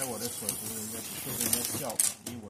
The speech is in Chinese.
在我的手机，人家就是人家笑，离我。